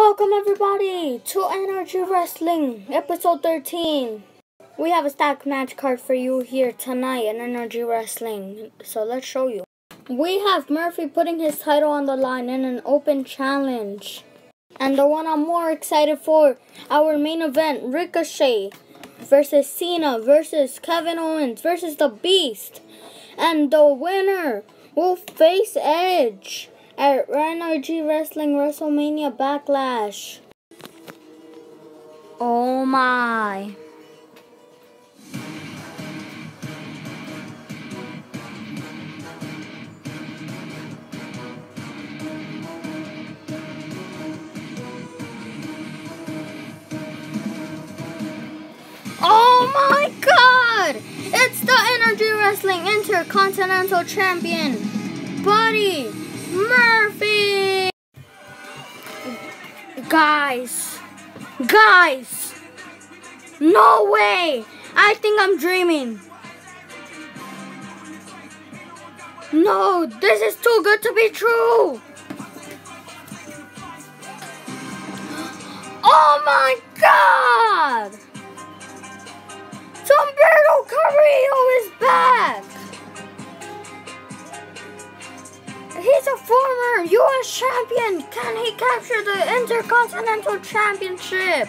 Welcome everybody to NRG Wrestling episode 13. We have a stack match card for you here tonight in NRG Wrestling. So let's show you. We have Murphy putting his title on the line in an open challenge. And the one I'm more excited for, our main event, Ricochet versus Cena versus Kevin Owens versus The Beast. And the winner will face Edge at NRG Wrestling WrestleMania Backlash. Oh my. Oh my god! It's the NRG Wrestling Intercontinental Champion, Buddy Murphy! Guys, guys, no way! I think I'm dreaming. No, this is too good to be true! Oh my god! Humberto Carrillo is back! He's a former U.S. champion. Can he capture the Intercontinental Championship?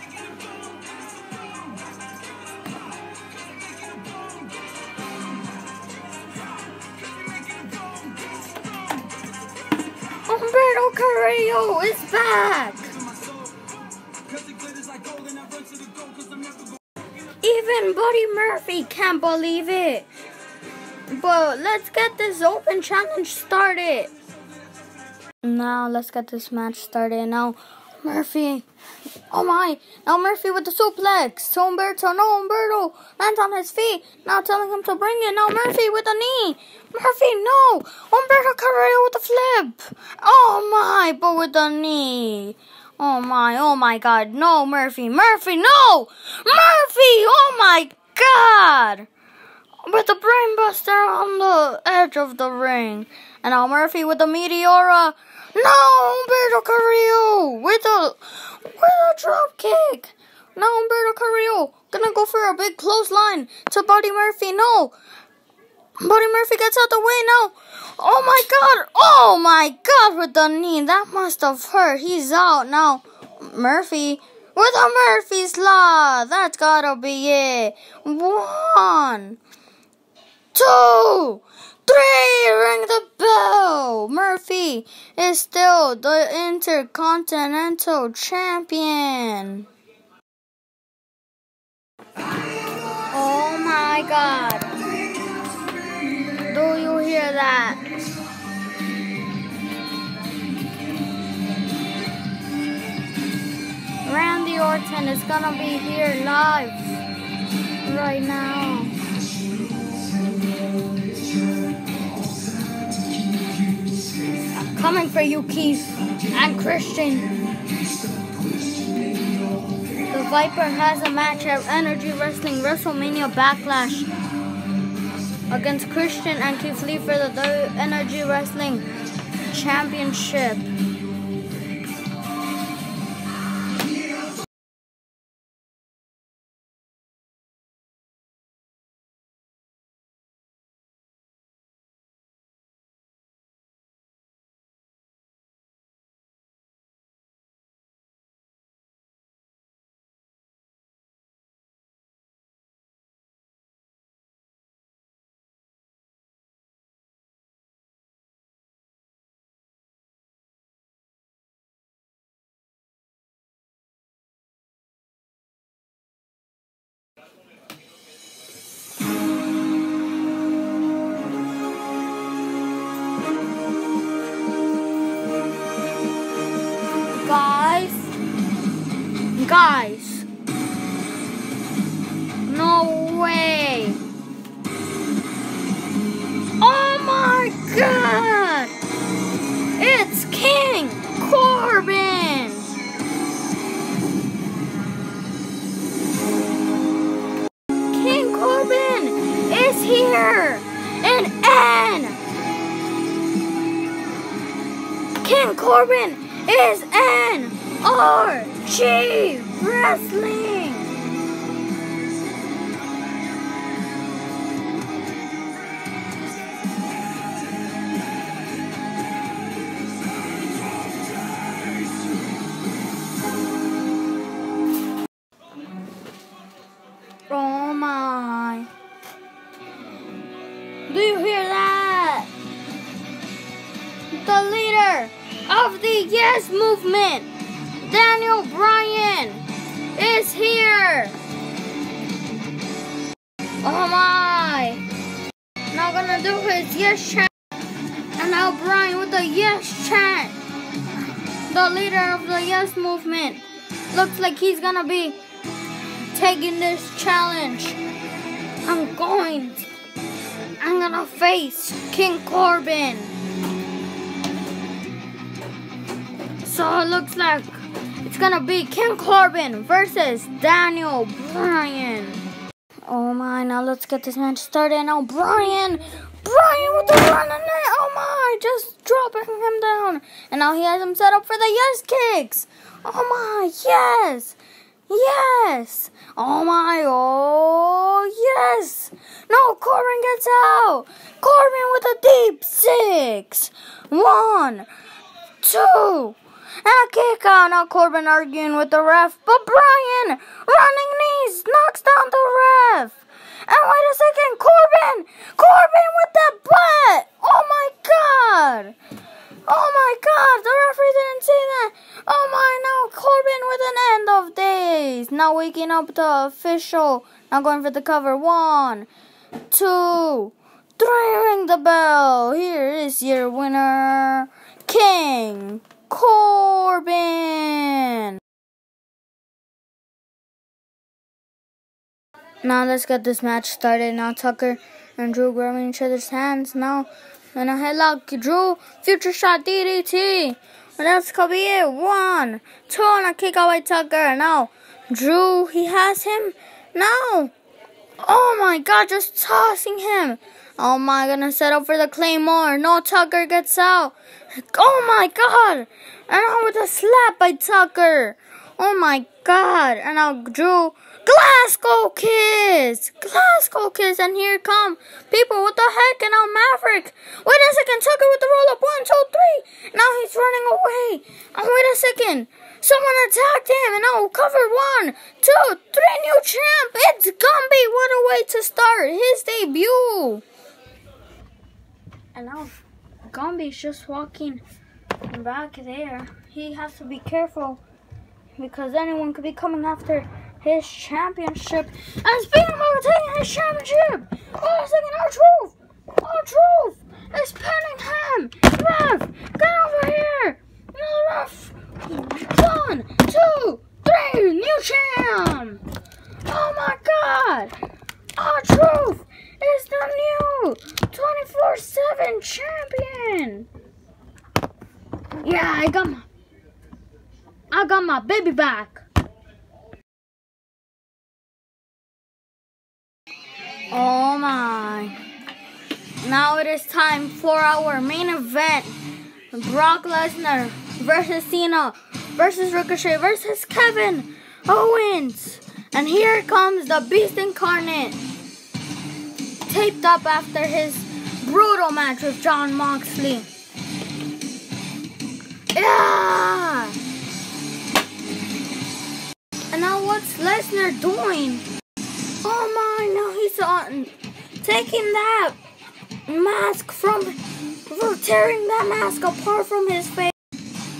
Humberto Carrillo is back! Even Buddy Murphy can't believe it. But let's get this open challenge started. Now let's get this match started. Now Murphy. Oh my. Now Murphy with the suplex. So Humberto. No, Humberto. lands on his feet. Now telling him to bring it. Now Murphy with the knee. Murphy, no. Humberto Carrillo with the flip. Oh my. But with the knee. Oh my, oh my god, no, Murphy, Murphy, no! Murphy, oh my god! With the brainbuster on the edge of the ring. And now Murphy with the Meteora. No, Humberto Carrillo with a, with a drop kick. Now Humberto Carrillo gonna go for a big clothesline to Buddy Murphy. No, Buddy Murphy gets out the way now. Oh my god! Oh my god with the knee. That must have hurt. He's out now. Murphy with a Murphy's Law. That's gotta be it. One, two, three. Ring the bell. Murphy is still the Intercontinental Champion. Oh my god. Do you hear that? Randy Orton is gonna be here live right now. Coming for you, Keith and Christian. The Viper has a match at NRG Wrestling WrestleMania Backlash against Christian and Keith Lee for the NRG Wrestling Championship. Corbin is in RG Wrestling. Yes Movement, Daniel Bryan, is here. Oh my. Now gonna do his Yes chant. And now Bryan with the Yes chant. The leader of the Yes Movement. Looks like he's gonna be taking this challenge. I'm going. I'm gonna face King Corbin. So it looks like it's gonna be King Corbin versus Daniel Bryan. Oh my, now let's get this match started. Now oh, Bryan, Bryan with the run on it. Oh my, just dropping him down. And now he has him set up for the yes kicks. Oh my, yes. Yes! Oh my, oh yes! No, Corbin gets out! Corbin with a deep six! One, two, and a kick out. Now Corbin arguing with the ref, but Bryan, running knees, knocks down the ref! And wait a second, Corbin! Corbin with the butt! Oh my god! Oh my god, the referee didn't see that. Oh my, no, Corbin with an end of days. Now waking up the official. Now going for the cover. One, two, three, ring the bell. Here is your winner, King Corbin. Now let's get this match started. Now Tucker and Drew grabbing each other's hands. Now and a headlock. Drew, Futureshock DDT. And that's gonna be it. One, two, and a kick out by Tucker. Now, Drew, he has him. Now, oh my God, just tossing him. Oh my, gonna set up for the Claymore. No, Tucker gets out. Oh my God. And now with a slap by Tucker. Oh my God. And now Drew Glasgow Kiss! Glasgow Kiss, and here come people. What the heck? And now Maverick. Wait a second, Tucker with the roll up. One, two, three. Now he's running away. And wait a second. Someone attacked him, and now cover one, two, three, new champ. It's Gumby. What a way to start his debut. And now Gumby's just walking back there. He has to be careful because anyone could be coming after his championship. And speaking of taking his championship, oh, second, R-Truth, our truth is pinning him. Ref, get over here. No, ref. One, two, three, new champ. Oh my God, R-Truth is the new 24/7 champion. Yeah, I got my, I got my baby back. Oh my. Now it is time for our main event. Brock Lesnar versus Cena versus Ricochet versus Kevin Owens. And here comes the Beast Incarnate. Taped up after his brutal match with Jon Moxley. Yeah! And now what's Lesnar doing? Oh my, now he's on taking that mask from, tearing that mask apart from his face.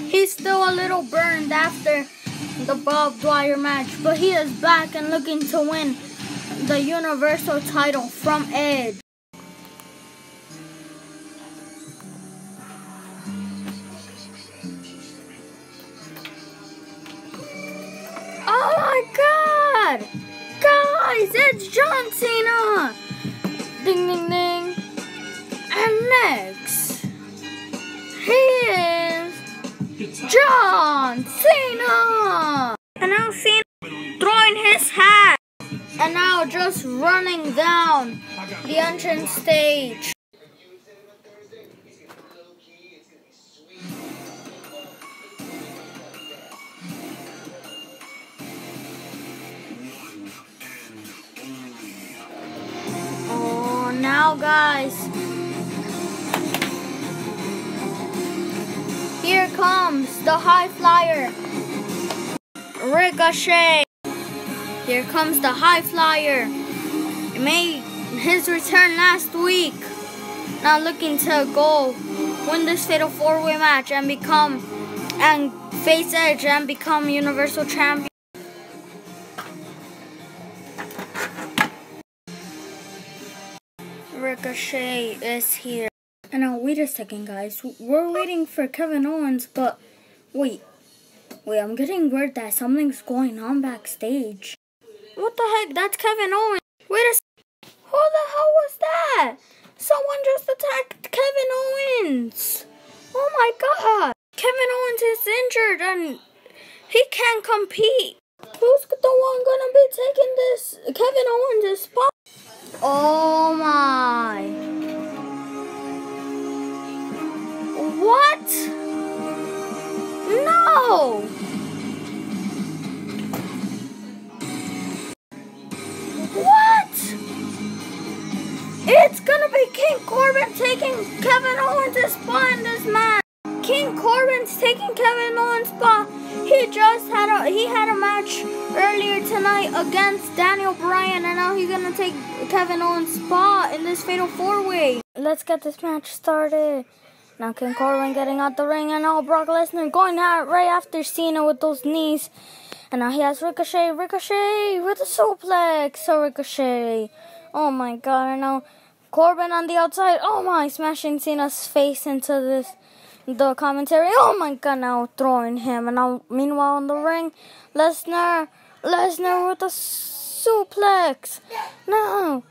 He's still a little burned after the Bob Dwyer match, but he is back and looking to win the Universal title from Edge. Oh my god! Guys, it's John Cena! Ding ding ding. And next, he is John Cena! And now Cena throwing his hat. And now just running down the entrance stage. Oh, now guys. The high flyer. Ricochet. Here comes the high flyer. He made his return last week. Now looking to go win this fatal four-way match and become and face Edge and become Universal Champion. Ricochet is here. And now wait a second guys. We're waiting for Kevin Owens, but wait. Wait, I'm getting word that something's going on backstage. What the heck? That's Kevin Owens. Wait a second. Who the hell was that? Someone just attacked Kevin Owens. Oh my god. Kevin Owens is injured and he can't compete. Who's the one gonna be taking this Kevin Owens' spot? Oh my. What? What? It's gonna be King Corbin taking Kevin Owens' spot in this match. King Corbin's taking Kevin Owens' spot. He just had a he had a match earlier tonight against Daniel Bryan, and now he's gonna take Kevin Owens' spot in this Fatal Four Way. Let's get this match started. Now King Corbin getting out the ring, and now Brock Lesnar going out right after Cena with those knees. And now he has Ricochet, Ricochet with a suplex. So Ricochet. Oh my god, and now Corbin on the outside. Oh my, smashing Cena's face into this the commentary. Oh my god, now throwing him. And now, meanwhile, in the ring, Lesnar, Lesnar with a suplex. No.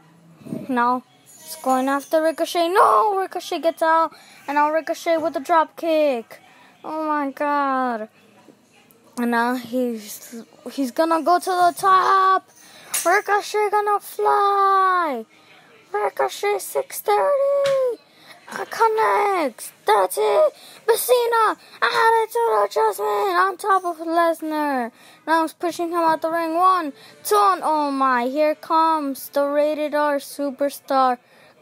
Now, it's going after Ricochet. No, Ricochet gets out. And now Ricochet with a drop kick. Oh my god. And now he's he's gonna go to the top. Ricochet gonna fly. Ricochet 630 connects. That's it. Messina attitude adjustment on top of Lesnar. Now he's pushing him out the ring. One, two, and oh my, here comes the rated R superstar.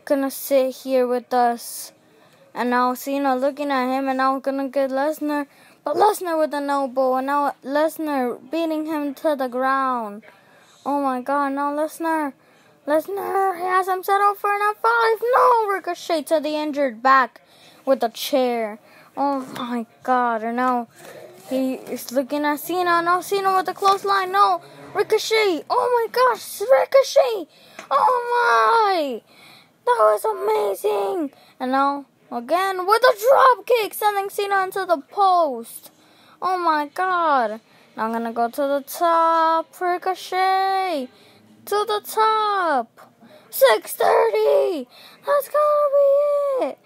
Gonna sit here with us. And now Cena looking at him, and now gonna get Lesnar. But Lesnar with an elbow, and now Lesnar beating him to the ground. Oh my god, now Lesnar. Lesnar has him set up for an F5. No, Ricochet to the injured back with a chair. Oh my god, and now he is looking at Cena. Now Cena with a close line. No, Ricochet. Oh my gosh, Ricochet. Oh my. That was amazing. And now, again, with a drop kick, sending Cena into the post. Oh my god. Now I'm gonna go to the top. Ricochet to the top. 6.30. That's gotta be it.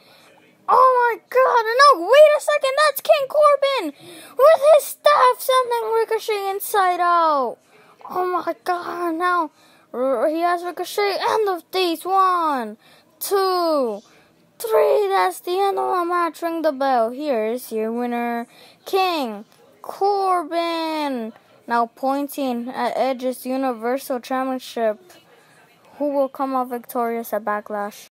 Oh my god, no, wait a second, that's King Corbin with his staff sending Ricochet inside out. Oh my god, now he has Ricochet, end of days. One, two, three, that's the end of the match. Ring the bell. Here's your winner, King Corbin. Now pointing at Edge's Universal Championship. Who will come out victorious at Backlash?